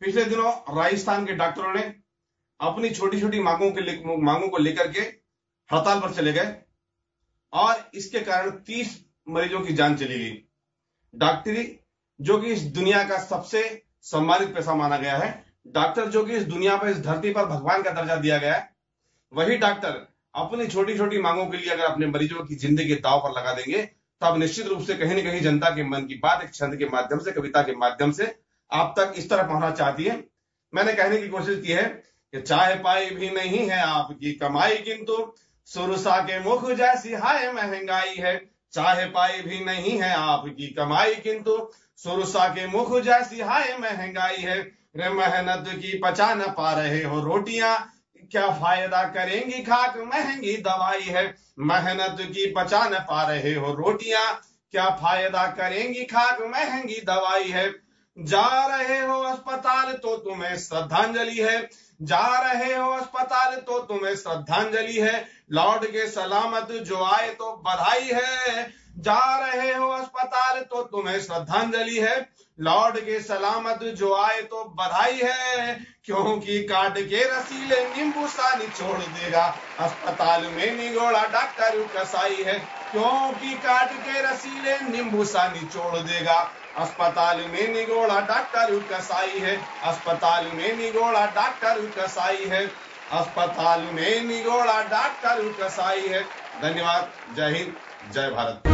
पिछले दिनों राजस्थान के डॉक्टरों ने अपनी छोटी छोटी मांगों के मांगों को लेकर के हड़ताल पर चले गए और इसके कारण 30 मरीजों की जान चली गई। डॉक्टरी, जो कि इस दुनिया का सबसे सम्मानित पैसा माना गया है, डॉक्टर जो कि इस दुनिया पर, इस धरती पर भगवान का दर्जा दिया गया है, वही डॉक्टर अपनी छोटी छोटी मांगों के लिए अगर अपने मरीजों की ज़िंदगी दाव पर लगा देंगे तो आप निश्चित रूप से कहीं ना कहीं जनता के मन की बात, एक छंद के माध्यम से, कविता के माध्यम से आप तक इस तरह पहुँचना चाहती है। मैंने कहने की कोशिश की है कि चाहे पाई भी नहीं है आपकी कमाई, किंतु सुरसा के मुख जैसी हाय महँगाई है। चाहे पाई भी नहीं है आपकी कमाई, किंतु सुरसा के मुख जैसी हाय महँगाई है। रे मेहनत की पचा न पा रहे हो रोटियाँ क्या फ़ायदा करेंगी खाक? महँगी दवाई है। मेहनत की पचा न पा रहे हो रोटियाँ। क्या फ़ायदा करेंगी खाक? महँगी दवाई है। जा रहे हो अस्पताल तो तुम्हें श्रद्धांजलि है। जा रहे हो अस्पताल तो तुम्हें श्रद्धांजलि है। लौट के सलामत जो आए तो बधाई है। जा रहे हो अस्पताल तो तुम्हें श्रद्धांजलि है। लौट के सलामत जो आए तो बधाई है, क्योंकि काट के रसीले नींबू सा निचोड़ देगा। अस्पताल में निगोड़ा डॉक्टर कसाई है, क्योंकि काट के रसीले नींबू सा निचोड़ देगा। अस्पताल में निगोड़ा डॉक्टर कसाई है, अस्पताल में निगोड़ा डॉक्टर कसाई है। अस्पताल में निगोड़ा डॉक्टर कसाई है धन्यवाद। जय हिंद जय भारत।